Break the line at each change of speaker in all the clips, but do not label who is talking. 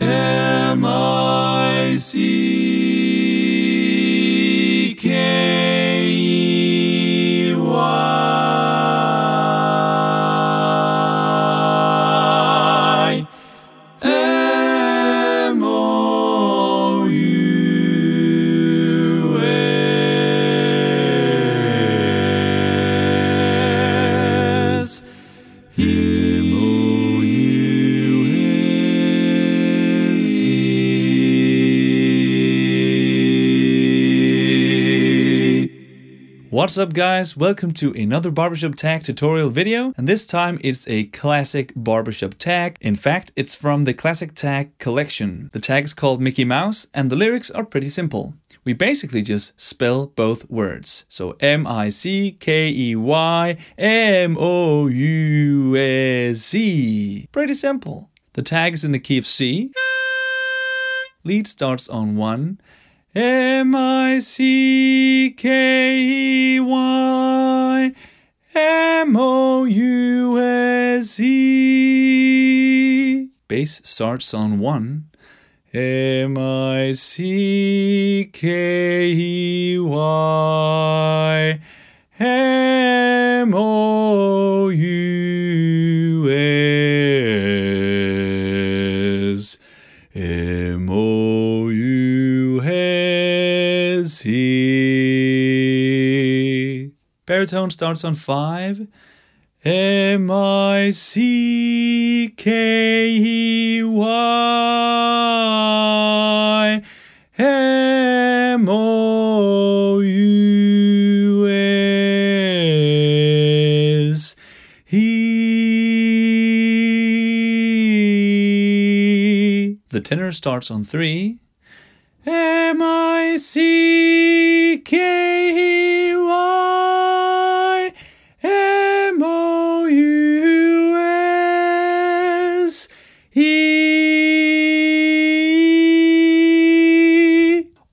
M
What's up guys, welcome to another barbershop tag tutorial video and this time it's a classic barbershop tag. In fact, it's from the classic tag collection. The tag is called Mickey Mouse and the lyrics are pretty simple. We basically just spell both words. So M-I-C-K-E-Y M-O-U-S-E. Pretty simple. The tag is in the key of C. Lead starts on 1. M I C K E Y M O U S E. Bass starts on 1. M I C K E Y M S E. Baritone starts on 5. M I C K E Y M O U S E. The tenor starts on 3. C K Y M O U S E.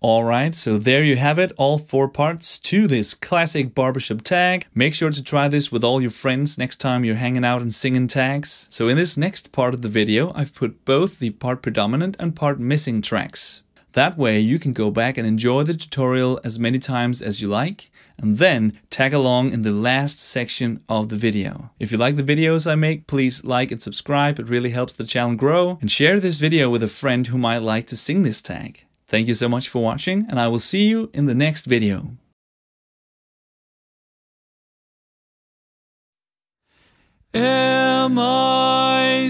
Alright, so there you have it, all four parts to this classic barbershop tag. Make sure to try this with all your friends next time you're hanging out and singing tags. So in this next part of the video, I've put both the part predominant and part missing tracks. That way you can go back and enjoy the tutorial as many times as you like and then tag along in the last section of the video. If you like the videos I make, please like and subscribe, it really helps the channel grow and share this video with a friend who might like to sing this tag. Thank you so much for watching and I will see you in the next video.
M I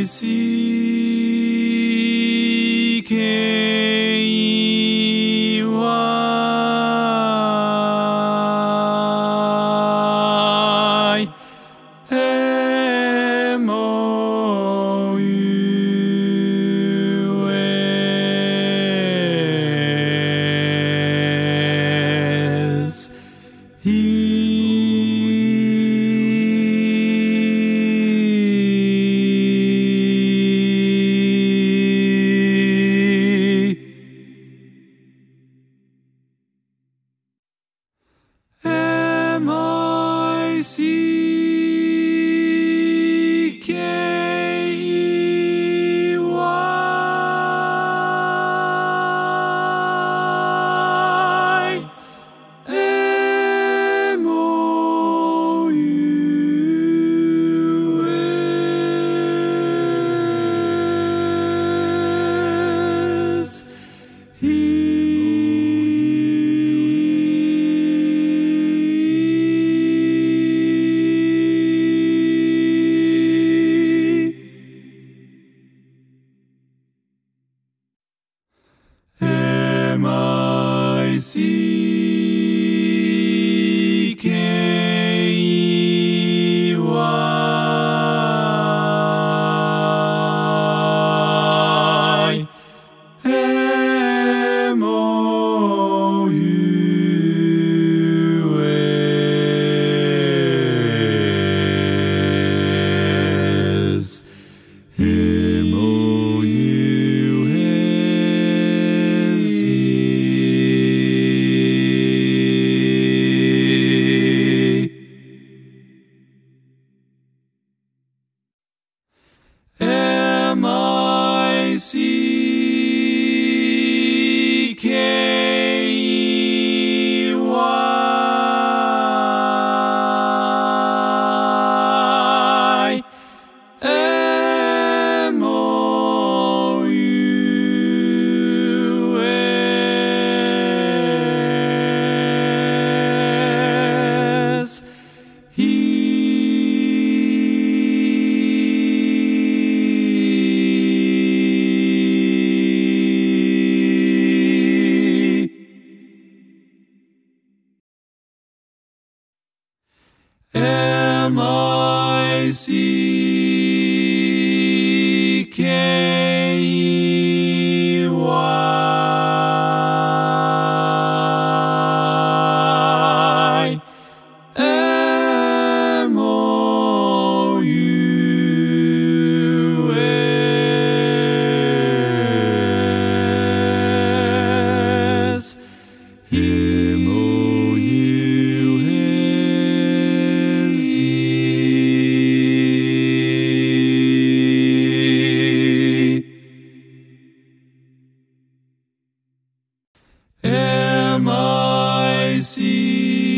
I M see. M I C